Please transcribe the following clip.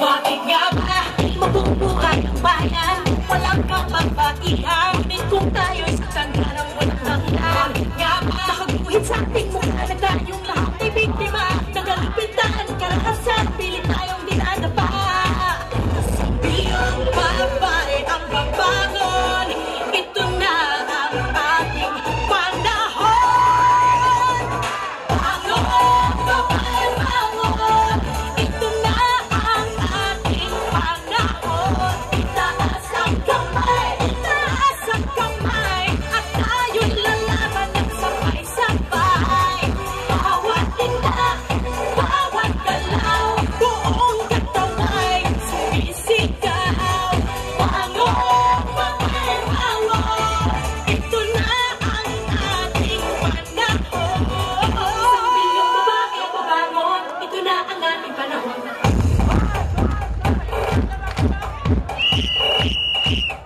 Bakit nga ba mabubuhay ang bayan? Walang kang magpatihan Kung tayo'y sa tanggalang walang hanggan Bakit nga ba nakaguhit sa ating Peace.